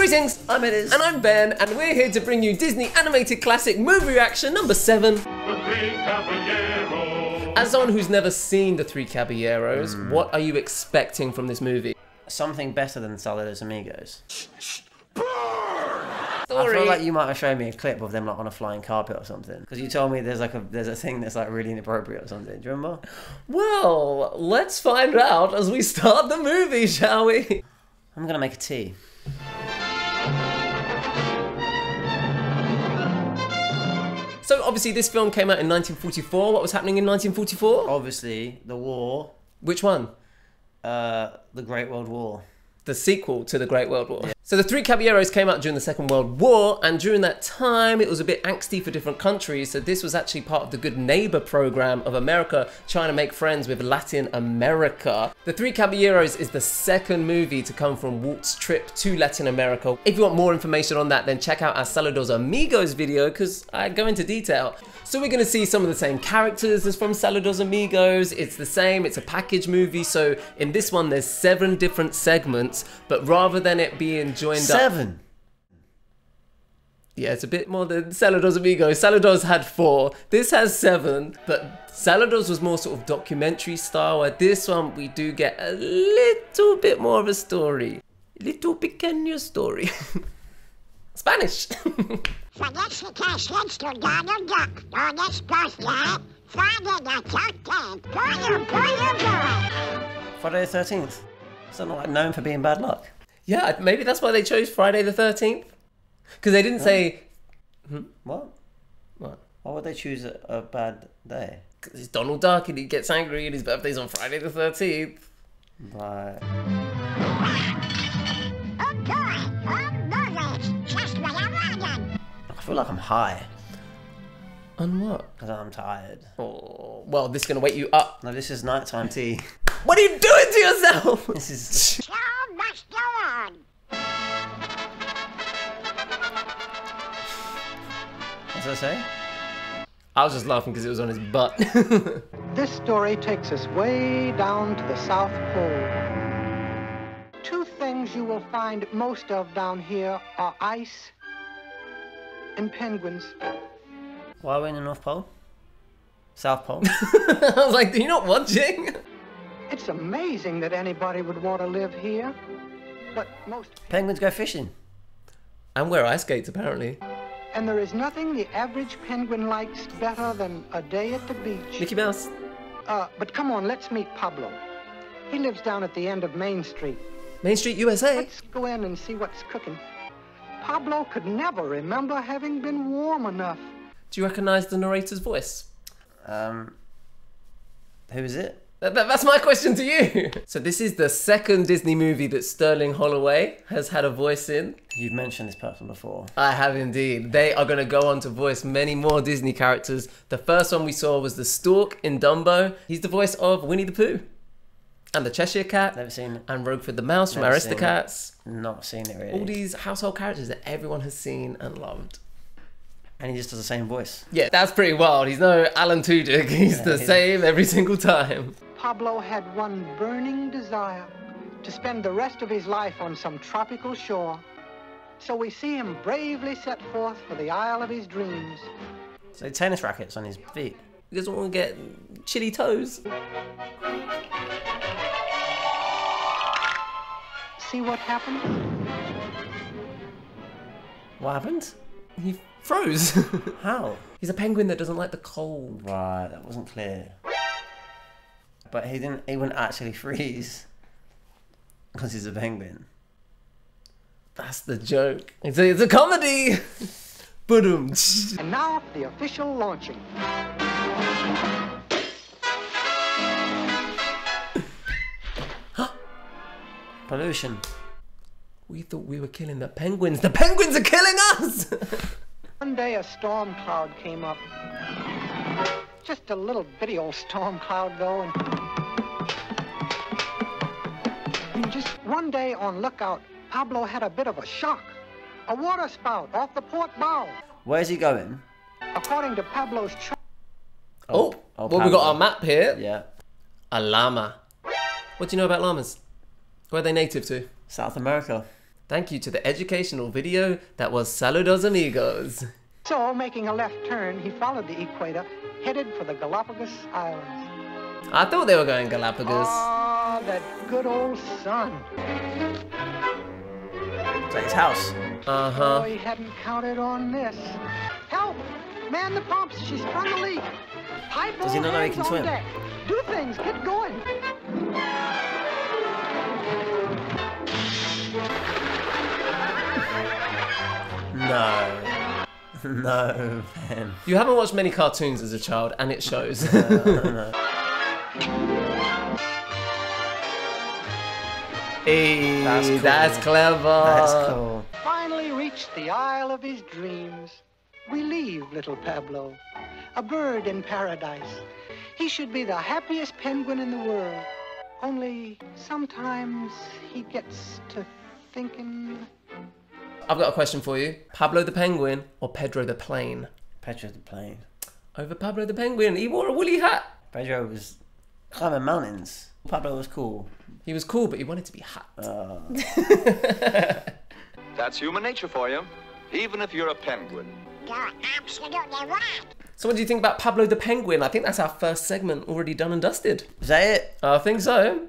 Greetings, I'm Edders. and I'm Ben, and we're here to bring you Disney animated classic movie reaction number seven. The Three As someone who's never seen The Three Caballeros, mm. what are you expecting from this movie? Something better than Saludos Amigos. Story. I feel like you might have shown me a clip of them like on a flying carpet or something. Because you told me there's like a there's a thing that's like really inappropriate or something. Do you remember? Well, let's find out as we start the movie, shall we? I'm gonna make a tea. So obviously this film came out in 1944. What was happening in 1944? Obviously, the war, Which one? uh, the Great World War. the sequel to the Great World War. So the Three Caballeros came out during the Second World War, and during that time, it was a bit angsty for different countries. So this was actually part of the Good Neighbor program of America trying to make friends with Latin America. The Three Caballeros is the second movie to come from Walt's trip to Latin America. If you want more information on that, then check out our Saludos Amigos video because I go into detail. So we're going to see some of the same characters as from Saludos Amigos. It's the same, it's a package movie. So in this one, there's seven different segments, but rather than it being joined up. Seven. Yeah, it's a bit more than Saludos Amigos. Saludos had four. This has seven, but Saludos was more sort of documentary style. Where this one, we do get a little bit more of a story. Little pequeño story. Spanish. Solicitors to Donald Duck. On this birthday, Friday the 13th. Puyo, puyo, puyo. Friday the 13th. Is that not like known for being bad luck? Yeah, maybe that's why they chose Friday the 13th. Because they didn't oh. say, hmm? What? what? Why would they choose a, a bad Because it's Donald Duck and he gets angry and his birthday's on Friday the 13th. Right. Oh boy, oh movies. Just what I. I feel like I'm high On what? because I'm tired. Oh, well, this is going to wake you up. No, this is nighttime tea. What are you doing to yourself? This is. What's that say? I was just laughing because it was on his butt. This story takes us way down to the South Pole. Two things you will find most of down here are ice and penguins. Why are we in the North Pole? South Pole? I was like, are you not watching? It's amazing that anybody would want to live here. But most, Penguins go fishing. And wear ice skates, apparently. And there is nothing the average penguin likes better than a day at the beach. Mickey Mouse. Uh, but come on, let's meet Pablo. He lives down at the end of Main Street. Main Street, USA. Let's go in and see what's cooking. Pablo could never remember having been warm enough. Do you recognize the narrator's voice? Um, who is it? That, that- that's my question to you. So this is the second Disney movie that Sterling Holloway has had a voice in. You've mentioned this person before. I have indeed. They are going to go on to voice many more Disney characters. The first one we saw was the Stork in Dumbo. He's the voice of Winnie the Pooh. And the Cheshire Cat. Never seen it. And Roquefort the Mouse from Never. Aristocats. Not seen it really. All these household characters that everyone has seen and loved. And he just does the same voice. Yeah, that's pretty wild. He's no Alan Tudyk. He's Yeah, the he- same every single time. Pablo had one burning desire to spend the rest of his life on some tropical shore. So we see him bravely set forth for the Isle of his dreams. So tennis rackets on his feet. He doesn't want to get chilly toes. See what happened? What happened? He froze. How? He's a penguin that doesn't like the cold. Right, that wasn't clear. But he didn't. He wouldn't actually freeze because he's a penguin. That's the joke. It's a, it's a comedy. Boom. And now the official launching. Pollution. We thought we were killing the penguins. The penguins are killing us. One day a storm cloud came up. Just a little bitty old storm cloud though, and, and just one day on lookout, Pablo had a bit of a shock. A water spout off the port bow. Where's he going? According to Pablo's chart, oh, oh, oh, well, we've got our map here. Yeah. A llama. What do you know about llamas? Where are they native to? South America. Thank you to the educational video that was Saludos Amigos. So, making a left turn, he followed the equator, headed for the Galapagos Islands. I thought they were going Galapagos. Ah, that good old sun. It's like his house. Uh Oh, huh. he hadn't counted on this. Help! Man the pumps, she's sprung the leak. Pipe Does he all not know he can on swim? Deck. Do things, get going. No. No, man. You haven't watched many cartoons as a child, and it shows. Hey, That's cool. that's clever. That's cool. Finally reached the isle of his dreams. We leave little Pablo, a bird in paradise. He should be the happiest penguin in the world. Only sometimes he gets to thinking. I've got a question for you. Pablo the Penguin or Pedro the Plane? Pedro the plane. Over Pablo the Penguin. He wore a woolly hat. Pedro was climbing mountains. Pablo was cool. He was cool, but he wanted to be hot. Ah. That's human nature for you, even if you're a penguin. You're absolutely right. So what do you think about Pablo the Penguin? I think that's our first segment already done and dusted. Is that it? I think so.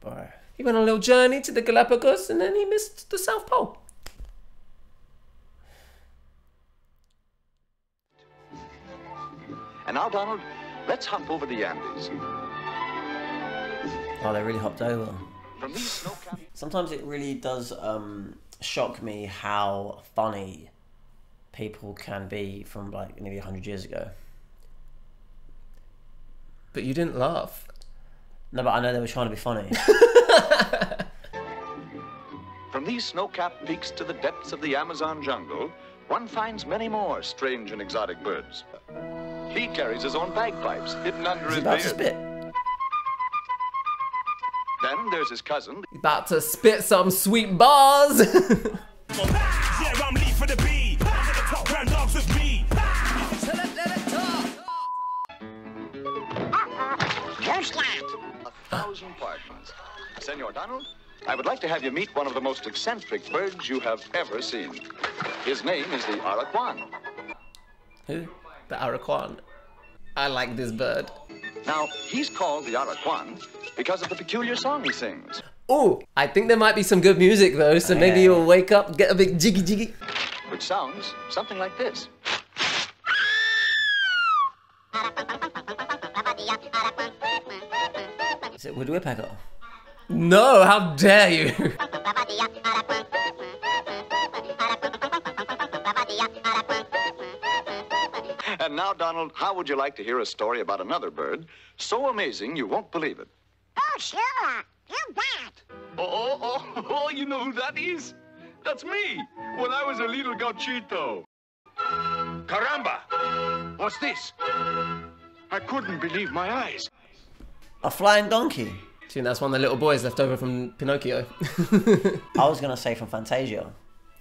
Bro. He went on a little journey to the Galapagos and then he missed the South Pole. And now, Donald, let's hop over the Andes. Oh, they really hopped over. From these snow-capped Sometimes it really does um, shock me how funny people can be from like nearly 100 years ago. But you didn't laugh. No, but I know they were trying to be funny. From these snow-capped peaks to the depths of the Amazon jungle, one finds many more strange and exotic birds. He carries his own bagpipes hidden under He's his about to spit. Then there's his cousin, About to spit some sweet bars. Yeah, I'm lead for the beat. To the top round dogs with me. A thousand pardons. Senor Donald, I would like to have you meet one of the most eccentric birds you have ever seen. His name is the Aracuan. Who? The Aracuan. I like this bird. Now, he's called the Aracuan because of the peculiar song he sings. Oh, I think there might be some good music though, so maybe you'll wake up, get a big jiggy jiggy. which sounds something like this. Is it Wood Woodpecker? No, how dare you? And now, Donald, how would you like to hear a story about another bird so amazing you won't believe it? Oh, sure. You bet. Oh, oh, oh, oh, you know who that is? That's me, when I was a little gauchito. Caramba! What's this? I couldn't believe my eyes. A flying donkey. Do you think that's one of the little boys left over from Pinocchio? I was gonna say from Fantasia.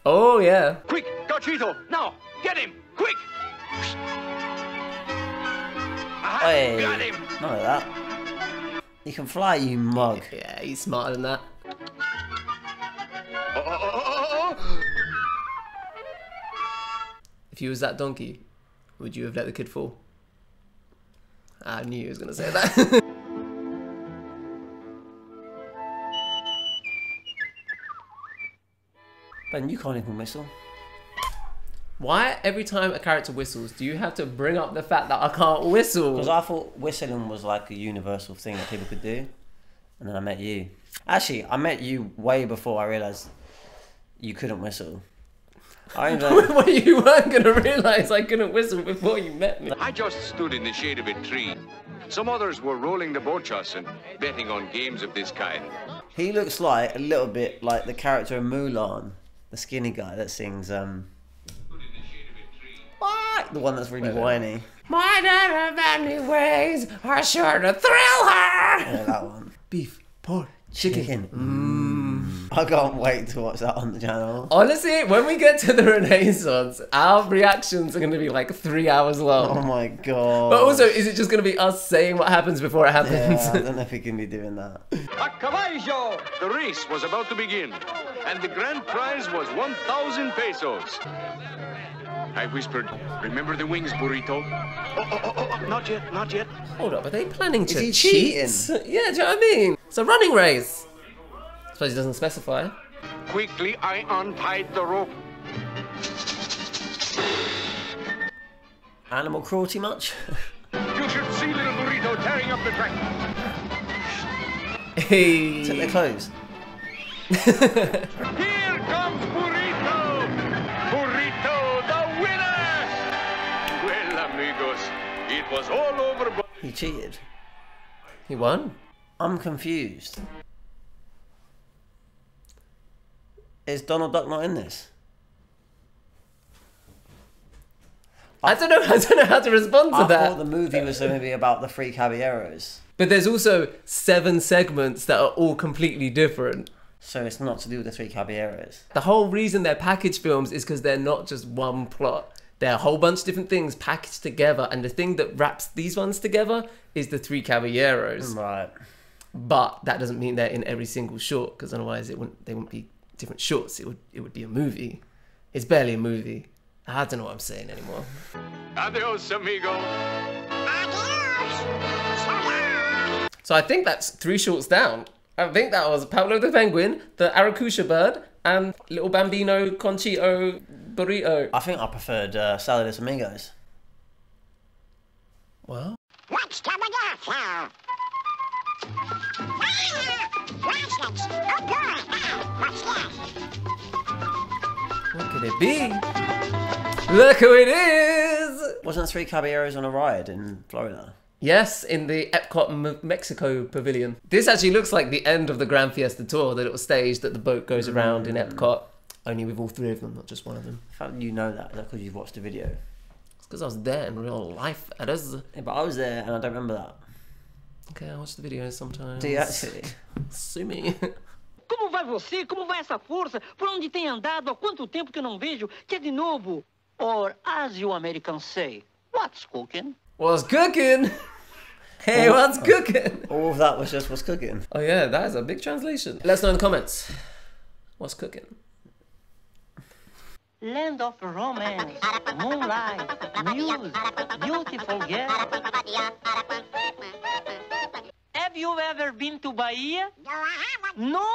oh yeah. Quick, gauchito, now, get him, quick! Hey, none of that. You can fly, you mug. Yeah, he's smarter than that. If you was that donkey, would you have let the kid fall? I knew he was gonna say that. Ben, you can't even whistle. Why every time a character whistles, do you have to bring up the fact that I can't whistle? Because I thought whistling was like a universal thing that people could do. And then I met you. Actually, I met you way before I realised you couldn't whistle. I even, well, you weren't gonna realise I couldn't whistle before you met me. I just stood in the shade of a tree. Some others were rolling the bochas and betting on games of this kind. he looks like a little bit like the character in Mulan, the skinny guy that sings um. What? The one that's really whiny. My dad many ways are sure to thrill her. Yeah, that one. Beef, pork, chicken. Chicken. Mm. I can't wait to watch that on the channel. Honestly, when we get to the Renaissance, our reactions are going to be like three hours long. Oh my god. But also, is it just going to be us saying what happens before it happens? yeah, I don't know if we can be doing that. The race was about to begin, and the grand prize was 1,000 pesos. I whispered, Remember the wings, burrito? Oh oh, oh oh oh Not yet, not yet. Hold up, are they planning to he cheat? cheating? Yeah, do you know what I mean? It's a running race. suppose he doesn't specify. Quickly, I untied the rope. Animal cruelty much? You should see little burrito tearing up the track. Hey. Took their clothes. Here comes Burrito! It was all over. but- He cheated. He won. I'm confused. Is Donald Duck not in this? I don't know. I don't know how to respond to I that. I thought the movie was going to be about the three caballeros. But there's also seven segments that are all completely different. So it's not to do with the three caballeros. The whole reason they're package films is because they're not just one plot. They're a whole bunch of different things packaged together, and the thing that wraps these ones together is the three caballeros. Right. But that doesn't mean they're in every single short, because otherwise it wouldn't. They wouldn't be different shorts. It would. It would be a movie. It's barely a movie. I don't know what I'm saying anymore. Adios, amigo. Adios. So I think that's three shorts down. I think that was Pablo the Penguin, the Aracucha bird, and Little Bambino Conchito Burrito. I think I preferred uh, Saladas Amigos. Well, What's coming up now? Bracelets. Good. What's that? what could it be? Look who it is! Wasn't that Three Caballeros on a ride in Florida? Yes, in the Epcot M- Mexico pavilion. This actually looks like the end of the Grand Fiesta Tour, the little stage that the boat goes around in Epcot. Only with all three of them, not just one of them. How do you know that? Because you've watched the video. It's because I was there in real life. That is. Yeah, but I was there and I don't remember that. Okay, I watch the videos sometimes. Do you actually? Sue me. Como vai você? Como vai essa força? Por onde tem andado? Há quanto tempo que eu não vejo? Que é de novo? Or, as you Americans say, what's cooking? What's cooking? Hey, what's cooking? All of that was just what's cooking. Oh yeah, that is a big translation. Let us know in the comments. What's cooking? Land of romance, moonlight, music, beautiful girl. Have you ever been to Bahia? No, I haven't. No?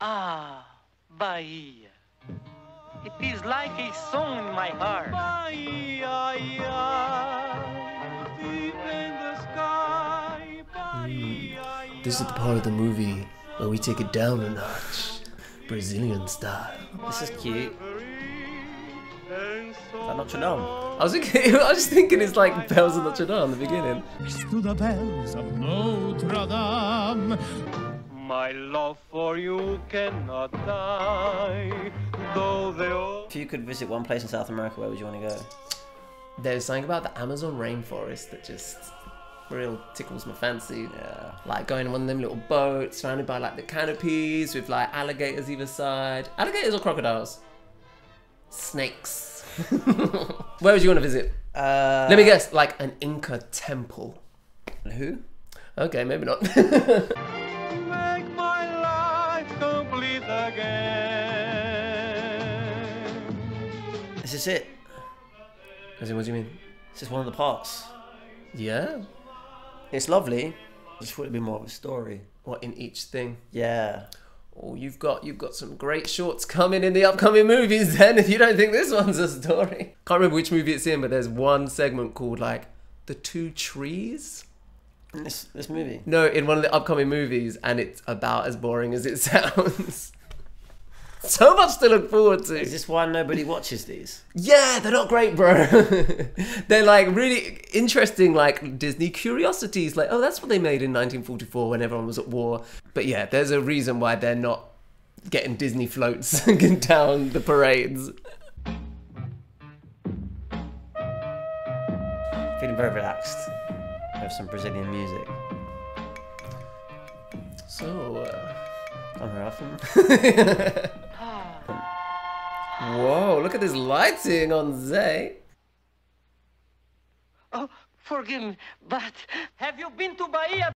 Ah, Bahia. It is like a song in my heart. This is the part of the movie where we take it down a notch, Brazilian style. This is cute. Is that Notre Dame? I was thinking, I was just thinking it's like Bells of Notre Dame in the beginning. To the bells of Notre Dame. My love for you cannot die, though the old... If you could visit one place in South America, where would you want to go? There's something about the Amazon rainforest that just real tickles my fancy. Yeah. Like going on one of them little boats surrounded by like the canopies with like alligators either side. Alligators or crocodiles? Snakes. Where would you want to visit? Uh, Let me guess, like an Inca temple. Who? Okay, maybe not. Make my life complete again. Is this it? As in, what do you mean? Is this one of the parts? Yeah. It's lovely. I just thought it'd be more of a story. What in each thing? Yeah. Oh, you've got you've got some great shorts coming in the upcoming movies. Then, if you don't think this one's a story, can't remember which movie it's in, but there's one segment called like the two trees. In this this movie. No, in one of the upcoming movies, and it's about as boring as it sounds. so much to look forward to. Is this why nobody watches these? Yeah, they're not great, bro. they're like really interesting, like Disney curiosities. Like, oh, that's what they made in 1944 when everyone was at war. But yeah, there's a reason why they're not getting Disney floats down the parades. Feeling very relaxed. With some Brazilian music. So, uh, I'm often. Whoa, look at this lighting on Zay. Oh, forgive me, but have you been to Bahia?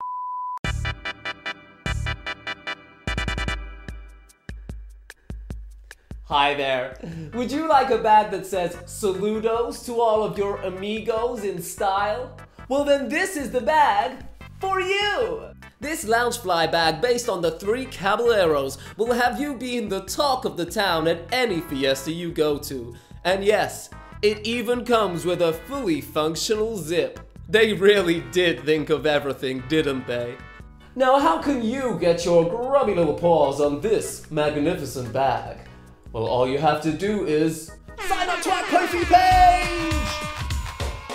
Hi there. Would you like a bag that says saludos to all of your amigos in style? Well, then this is the bag for you. This Loungefly bag, based on the three Caballeros, will have you being the talk of the town at any fiesta you go to. And yes, it even comes with a fully functional zip. They really did think of everything, didn't they? Now, how can you get your grubby little paws on this magnificent bag? Well, all you have to do is sign up to our Ko-fi page!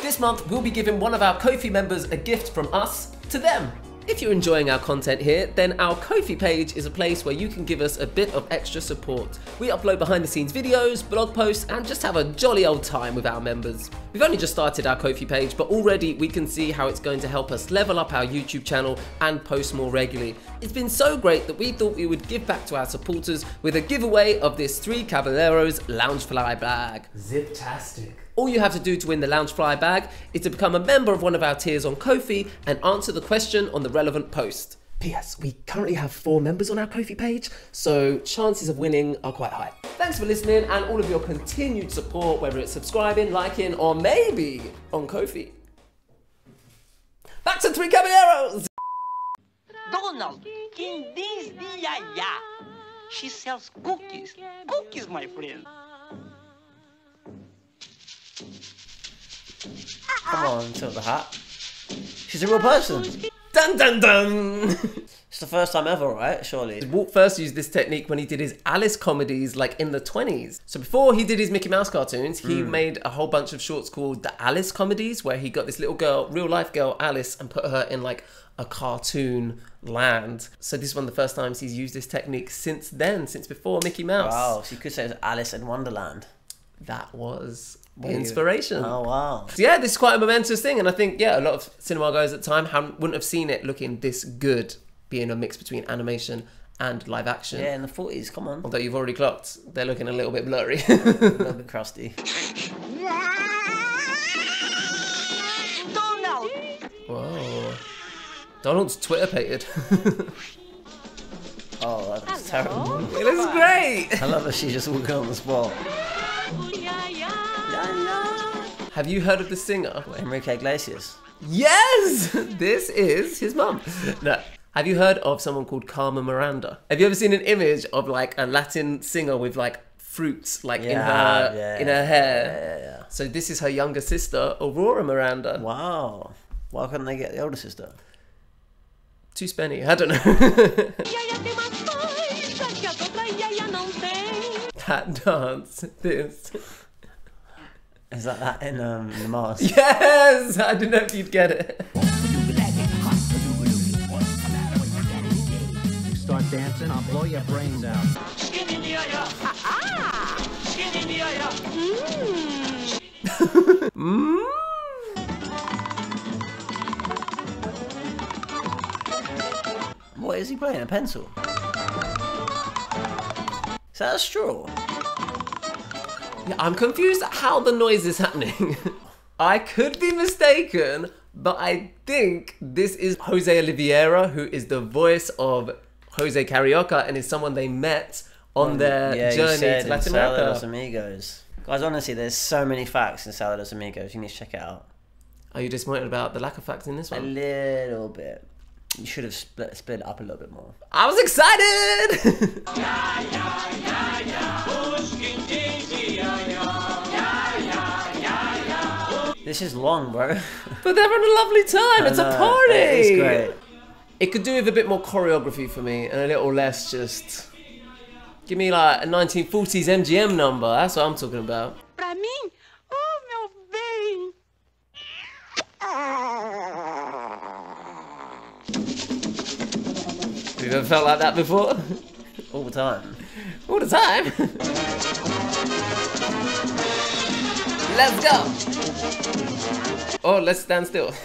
This month, we'll be giving one of our Ko-fi members a gift from us to them. If you're enjoying our content here, then our Ko-fi page is a place where you can give us a bit of extra support. We upload behind the scenes videos, blog posts, and just have a jolly old time with our members. We've only just started our Ko-fi page, but already we can see how it's going to help us level up our YouTube channel and post more regularly. It's been so great that we thought we would give back to our supporters with a giveaway of this Three Caballeros Loungefly bag. Ziptastic. All you have to do to win the Loungefly bag is to become a member of one of our tiers on Ko-fi and answer the question on the relevant post. P.S. We currently have four members on our Ko-fi page, so chances of winning are quite high. Thanks for listening and all of your continued support, whether it's subscribing, liking, or maybe on Ko-fi. Back to Three Caballeros! Donald, diz de Yaya? She sells cookies. Cookies, my friend. Come on, tilt the hat. She's a real person. Dun dun dun! It's the first time ever, right? Surely. Walt first used this technique when he did his Alice comedies like in the 20s. So before he did his Mickey Mouse cartoons, he hmm. made a whole bunch of shorts called the Alice comedies where he got this little girl, real life girl Alice and put her in like a cartoon land. So this is one of the first times he's used this technique since then, since before Mickey Mouse. Wow, so you could say it was Alice in Wonderland. That was inspiration. Oh wow. So yeah, this is quite a momentous thing, and I think yeah, a lot of cinema guys at the time haven't, wouldn't have seen it looking this good, being a mix between animation and live action. Yeah, in the forties. Come on, Although you've already clocked, they're looking a little bit blurry. a little bit crusty. Donald! Whoa. Donald's Twitter pated. Oh, that's terrible. it looks great. I love that she's just walking on the spot. Have you heard of the singer? Enrique Iglesias. Yes, this is his mum. No. Have you heard of someone called Carmen Miranda? Have you ever seen an image of like a Latin singer with like fruits like in her yeah, in her hair? Yeah, yeah, yeah. So this is her younger sister, Aurora Miranda. Wow. Why couldn't they get the older sister? Too spenny. I don't know. that dance. This. Is that that in um the mask? Yes! I didn't know if you'd get it. Start dancing, I'll blow your brains out. Skin in the yaya! Skin in the yaya! What is he playing? A pencil? Is that a straw? Yeah, I'm confused how the noise is happening. I could be mistaken, but I think this is Jose Oliveira, who is the voice of Jose Carioca and is someone they met on their yeah, you journey said to Latin Salad America. Los Amigos. Guys, honestly, there's so many facts in Salad Los Amigos. You need to check it out. Are you disappointed about the lack of facts in this one? A little bit. You should have split, split it up a little bit more. I was excited! This is long, bro. but they're having a lovely time. It's a I know, party. It is great. It could do with a bit more choreography for me and a little less just. Give me like a 1940s MGM number. That's what I'm talking about. Pra mim? Oh, meu bem! Have you ever felt like that before? All the time. All the time. let's go. Oh, let's stand still.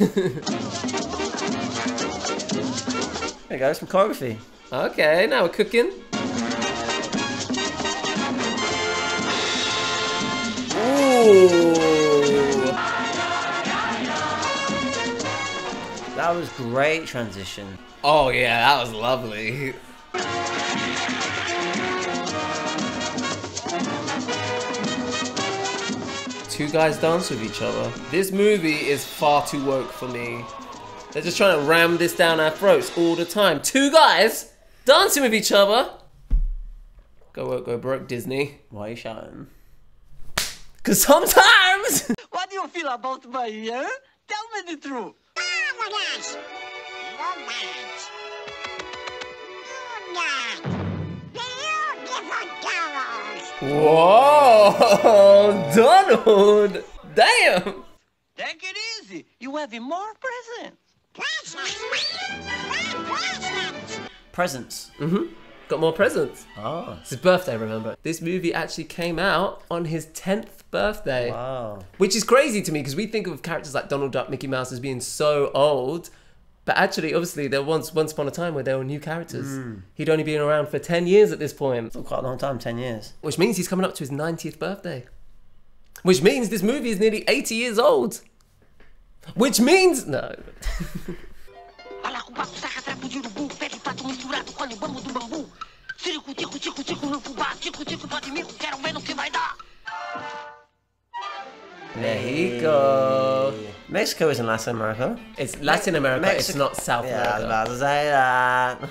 There you go, some choreography. Okay, now we're cooking. Ooh. That was great transition. Oh yeah, that was lovely. Two guys dance with each other. This movie is far too woke for me. They're just trying to ram this down our throats all the time. Two guys dancing with each other. Go woke, go broke, Disney. Why are you shouting? Cause sometimes What do you feel about my hair? Eh? Tell me the truth. Romance. Romance. Good Whoa, Donald! Damn! Take it easy. You have more presents. Presents. Presents. Presents. Mm-hmm. Got more presents. Oh. It's his birthday, remember? This movie actually came out on his 10th birthday. Wow. Which is crazy to me because we think of characters like Donald Duck, Mickey Mouse as being so old. But actually, obviously, there was once upon a time where there were new characters. Mm. He'd only been around for 10 years at this point. For quite a long time, 10 years. Which means he's coming up to his 90th birthday. Which means this movie is nearly 80 years old. Which means. No. Balacobaco, saca, trapo de urubu, pé de pato misturado com o bambu do bambu. Circo, tico, tico, tico no fubá, tico, tico, pode mico, quero ver no que vai dar. Mexico. Mexico isn't Latin America. It's Latin America, it's not South Yeah, I was America. about to say that.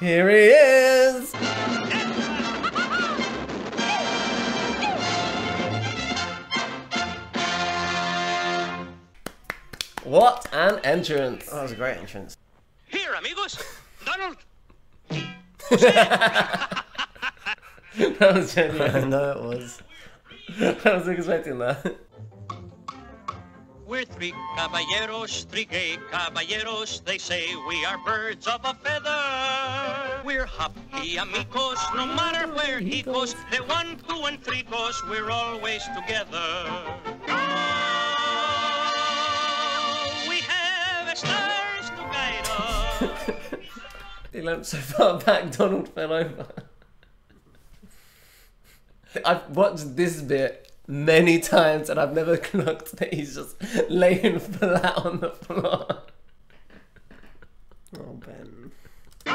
Here he is. What an entrance. That was a great entrance. Here, amigos. Donald. that was I know it was. I was expecting that. We're three caballeros, three gay caballeros. They say we are birds of a feather. We're happy amigos, no matter where he goes. The one, two, and three goes, we're always together. Oh, we have stars to guide us. He leapt so far back, Donald fell over. I've watched this bit many times and I've never clocked that he's just laying flat on the floor. Oh, Ben. Oh,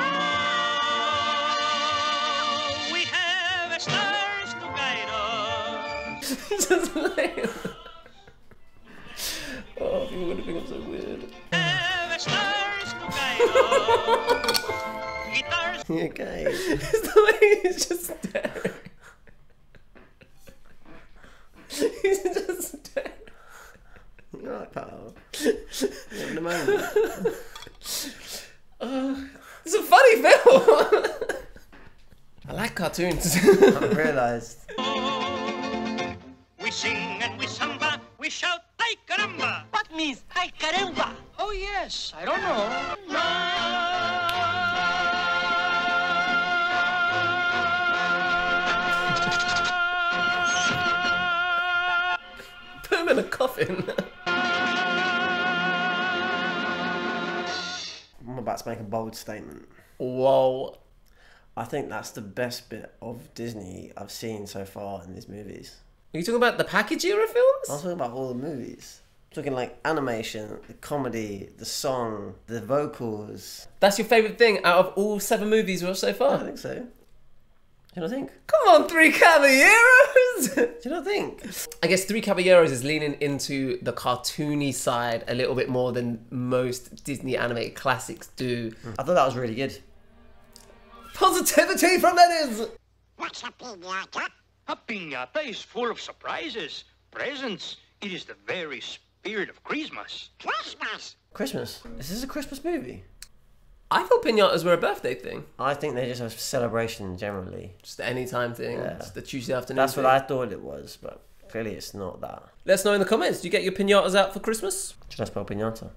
we have stars to guide us. just laying. Oh, people would think I'm so weird. Have stars to guide us. Guitars You okay? It's the way he's just staring. He's just dead. You're right, pal. You're in the moment. It's a funny film. I like cartoons. I realised. We sing and we samba, we shout, ay caramba! What means, ay caramba? Oh yes, I don't know. Put coffin. I'm about to make a bold statement. Whoa. I think that's the best bit of Disney I've seen so far in these movies. Are you talking about the package era films? I'm talking about all the movies. I'm talking like animation, the comedy, the song, the vocals. That's your favourite thing out of all seven movies we've watched so far? I think so. Do you not think? Come on, Three Caballeros! Do you not think? I guess Three Caballeros is leaning into the cartoony side a little bit more than most Disney animated classics do. I thought that was really good. Positivity from Dennis! What's a pinata? A piñata is full of surprises, presents. It is the very spirit of Christmas. Christmas. Christmas. Is this a Christmas movie? I thought pinatas were a birthday thing. I think they're just a celebration generally. Just any time thing. Yeah. Just the Tuesday afternoon. That's thing. what I thought it was, but clearly it's not that. Let us know in the comments. Do you get your pinatas out for Christmas? Should I spell pinata?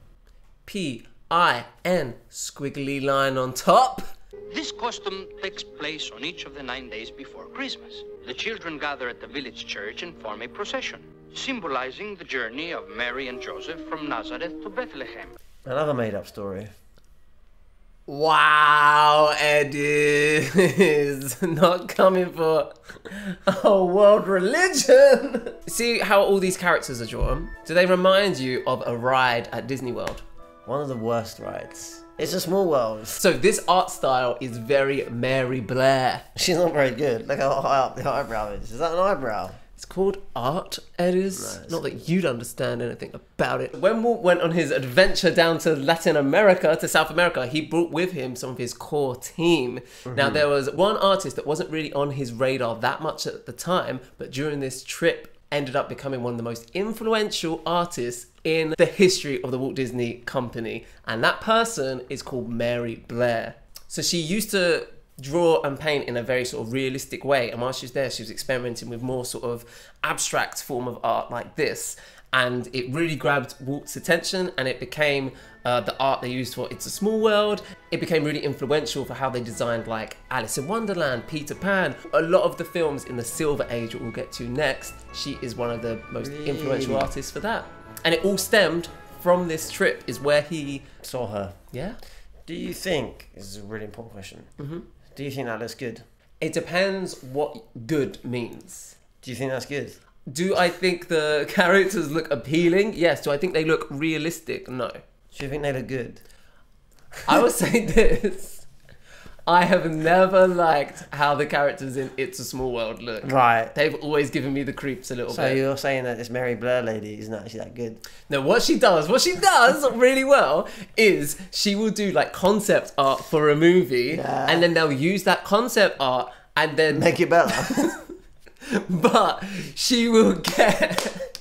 P I N squiggly line on top. This custom takes place on each of the nine days before Christmas. The children gather at the village church and form a procession. symbolizing the journey of Mary and Joseph from Nazareth to Bethlehem. Another made up story. Wow, Eddie is not coming for a world religion. See how all these characters are drawn? Do they remind you of a ride at Disney World? One of the worst rides. It's a small world. So this art style is very Mary Blair. She's not very good. Look how high up the eyebrow is. Is that an eyebrow? It's called art, Ediz. Not that you'd understand anything about it. When Walt went on his adventure down to Latin America, to South America, he brought with him some of his core team. Mm-hmm. Now, there was one artist that wasn't really on his radar that much at the time, but during this trip, ended up becoming one of the most influential artists in the history of the Walt Disney Company. And that person is called Mary Blair. So she used to draw and paint in a very sort of realistic way. And while she was there, she was experimenting with more sort of abstract form of art like this. And it really grabbed Walt's attention and it became uh, the art they used for It's a Small World. It became really influential for how they designed like Alice in Wonderland, Peter Pan. A lot of the films in the Silver Age, we'll get to next, she is one of the most influential artists for that. And it all stemmed from this trip is where he, Saw her. yeah, Do you think, this is a really important question, mm-hmm. Do you think that looks good? it depends what good means. Do you think that's good? Do I think the characters look appealing? Yes. Do I think they look realistic? No. Do you think they look good? I will say this. I have never liked how the characters in It's a Small World look. Right. They've always given me the creeps a little So bit. So you're saying that this Mary Blair lady isn't actually that good? No, what she does, what she does really well is she will do like concept art for a movie Yeah. and then they'll use that concept art and then Make it better. but she will get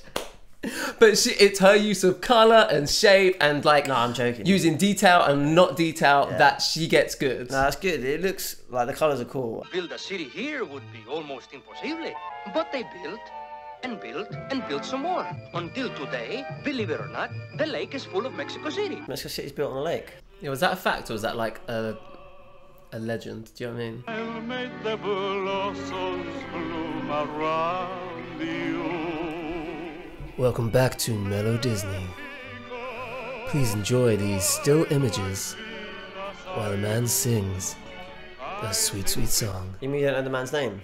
but she it's her use of color and shape and like No, I'm joking. using detail and not detail that she gets good no, that's good. It looks like the colours are cool. Build a city here would be almost impossible. But they built and built and built some more. Until today, believe it or not, the lake is full of Mexico City. Mexico City's built on a lake. yeah, was that a fact or was that like a a legend do you know what i mean Made the blossoms bloom around you. Welcome back to mellow disney please enjoy these still images while a man sings a sweet sweet song You mean you don't know the man's name?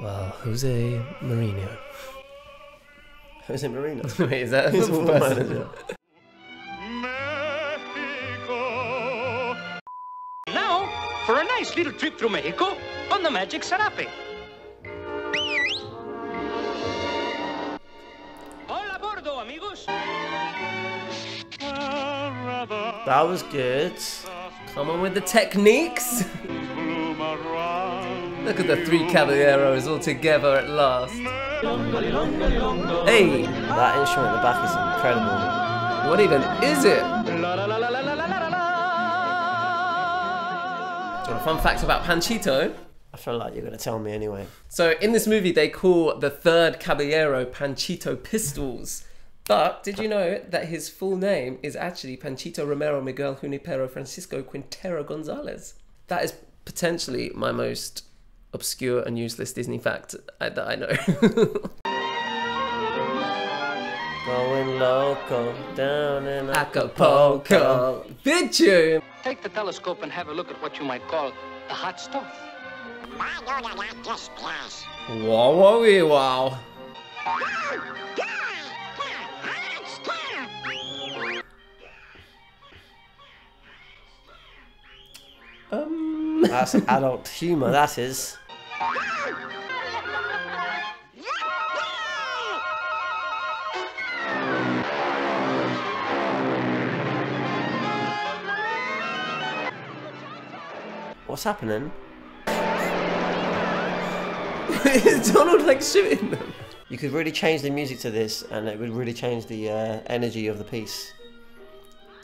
Well, jose marino Jose Marino. Wait, is that a He's a football football manager. Mexico. Now, for a nice little trip through Mexico on the Magic Serape. That was good. Coming with the techniques. Look at the three caballeros all together at last. Hey! That instrument in the back is incredible. What even is it? So fun fact about Panchito. I feel like you're going to tell me anyway. So in this movie, they call the third caballero Panchito Pistoles. But did you know that his full name is actually Panchito Romero Miguel Junipero Francisco Quintero Gonzalez? That is potentially my most obscure and useless Disney fact uh, that I know. Going loco down in Acapulco. Did you? Take the telescope and have a look at what you might call the hot stuff. Why do you not just splash? Wow, wow, wee, wow. That's adult humour, that is. What's happening? is Donald like shooting them? You could really change the music to this, and it would really change the uh, energy of the piece.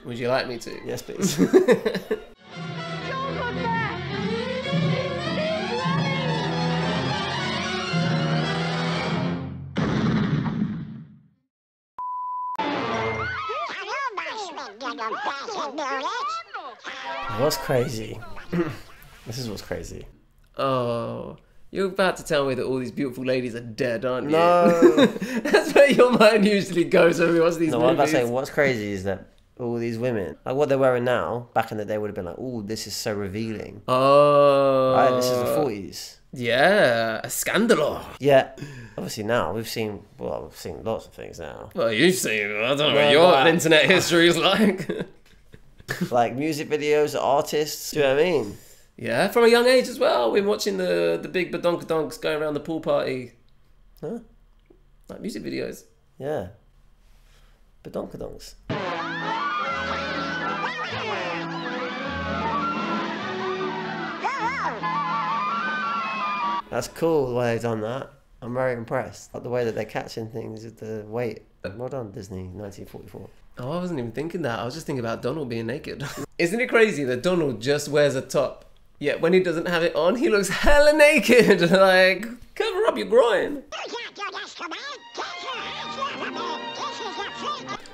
Would you like me to? Yes, please. crazy? this is what's crazy. Oh, You're about to tell me that all these beautiful ladies are dead, aren't you? No. That's where your mind usually goes when we watch these No, what I'm about to say, what's crazy is that all these women, like what they're wearing now, back in the day would have been like, oh, this is so revealing. Oh. Right, this is the 40s. Yeah, a scandal. Yeah, obviously now we've seen, well, we've seen lots of things now. Well, you've seen, I don't know No, what your but- internet history is like. Like music videos, artists, do you know what I mean? yeah, from a young age as well. We're watching the, the big badonkadonks going around the pool party. Huh? Like music videos. Yeah. Badonkadonks. That's cool the way they've done that. I'm very impressed. Like the way that they're catching things with the weight. Well done, Disney, 1944. Oh, I wasn't even thinking that. I was just thinking about Donald being naked. Isn't it crazy that Donald just wears a top? Yet when he doesn't have it on, he looks hella naked. like, cover up your groin.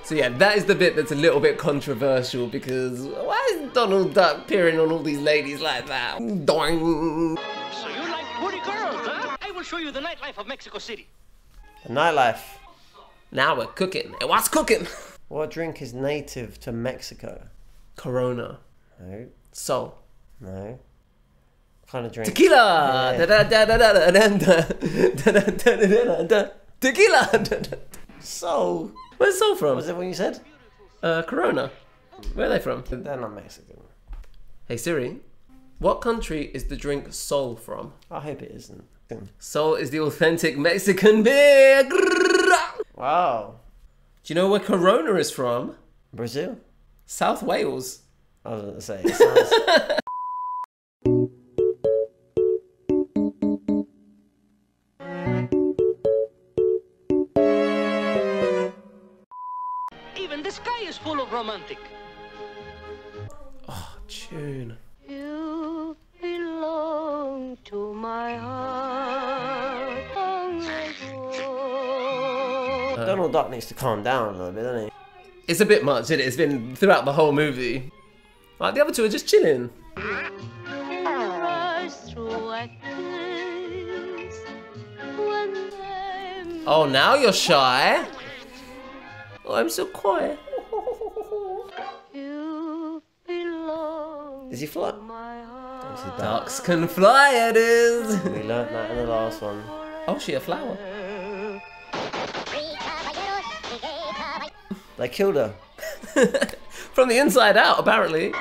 So yeah, that is the bit that's a little bit controversial because why is Donald Duck peering on all these ladies like that? Doing. So you like pretty girls, huh? I will show you the nightlife of Mexico City. The nightlife. Now we're cooking. And what's cooking? What drink is native to Mexico? Corona. No, So. no. What kind of drink? Tequila! Yeah. Da, da, da, da, da, da, da, da, da, da, da, da, da. Tequila! So, Where's Sol from? was it what you said? Uh, Corona. Where are they from? They're not Mexican. Hey Siri, what country is the drink Sol from? I hope it isn't. Sol is the authentic Mexican beer. Wow. Do you know where Corona is from? Brazil? South Wales. I was going to say. It sounds... Even the sky is full of romantic. Oh, tune. Duck needs to calm down a little bit, doesn't he? It's a bit much, isn't it? It's been throughout the whole movie. Like the other two are just chilling. Rise through a kiss when I'm Oh, now you're shy. Oh, I'm so quiet. Is he fly? my heart. This is. Ducks can fly, it is. We learnt that in the last one. Oh, she a flower. They killed her. From the inside out, apparently.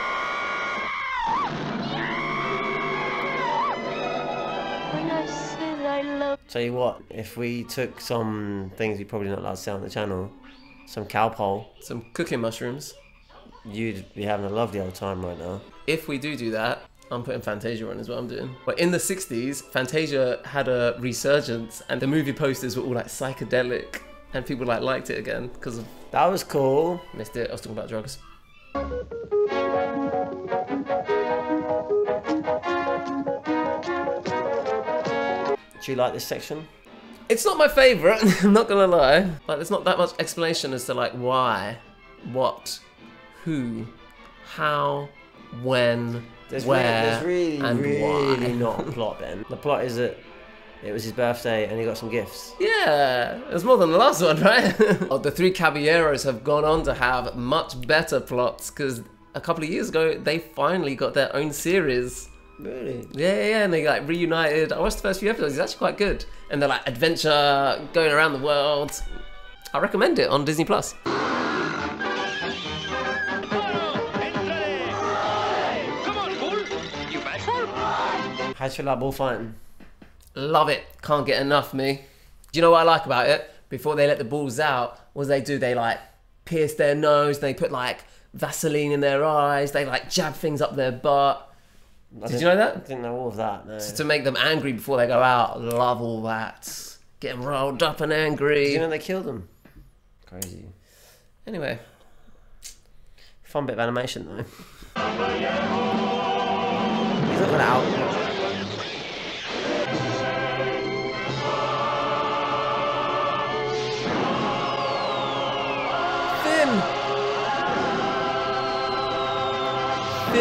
When I said I love Tell you what, if we took some things we're probably not allowed to say on the channel, some cowpole, Some cooking mushrooms. you'd be having a lovely old time right now. If we do do that, I'm putting Fantasia on is what I'm doing. But in the 60s, Fantasia had a resurgence and the movie posters were all like psychedelic and people like liked it again because of That was cool. missed it. I was talking about drugs. Do you like this section? It's not my favorite, I'm not gonna lie. Like there's not that much explanation as to like why, what, who, how, when, There's where, really, there's really, and really why. not a plot, Ben. The plot is that it was his birthday and he got some gifts. Yeah, it was more than the last one, right? oh, the three Caballeros have gone on to have much better plots because a couple of years ago they finally got their own series. Really? Yeah, yeah, yeah, and they like reunited. I watched the first few episodes. It's actually quite good, and they're like adventure, going around the world. I recommend it on Disney Plus. Come on, fool. You bashful? How do you feel like bullfighting? Love it. Can't get enough, me. Do you know what I like about it? Before they let the balls out, what do they do? They like pierce their nose, they put like Vaseline in their eyes, they like jab things up their butt I Did you know that? I didn't know all of that, no. to make them angry before they go out. Love all that. Get them rolled up and angry. Did you know they killed them? Crazy. Anyway, Fun bit of animation though. He's not gonna out.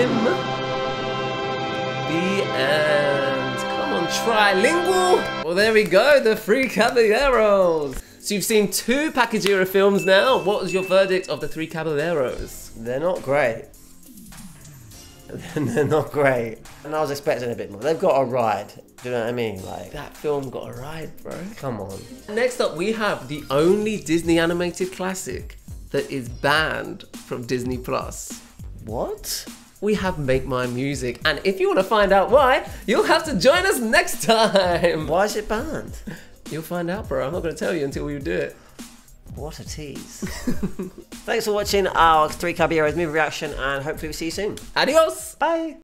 Fin! The end. Come on, trilingual. Well, there we go, the Three Caballeros. So you've seen two package era films now. What was your verdict of the Three Caballeros? They're not great. They're not great. And I was expecting a bit more. They've got a ride. Do you know what I mean? Like, That film got a ride, bro. come on. Next up, we have the only Disney animated classic that is banned from Disney Plus. What? We have Make Mine Music, and if you want to find out why, you'll have to join us next time. Why is it banned? You'll find out, bro. I'm not going to tell you until we do it. What a tease. Thanks for watching our Three Caballeros movie reaction, and hopefully we see you soon. Adios. Bye.